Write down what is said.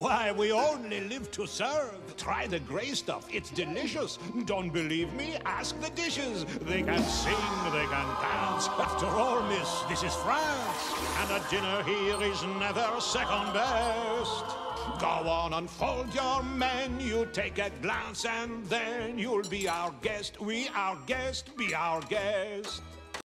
Why, we only live to serve. Try the gray stuff, it's delicious. Don't believe me? Ask the dishes. They can sing, they can dance. After all, miss, this is France. And a dinner here is never second best. Go on, unfold your menu, take a glance, and then you'll be our guest. We, our guest, be our guest.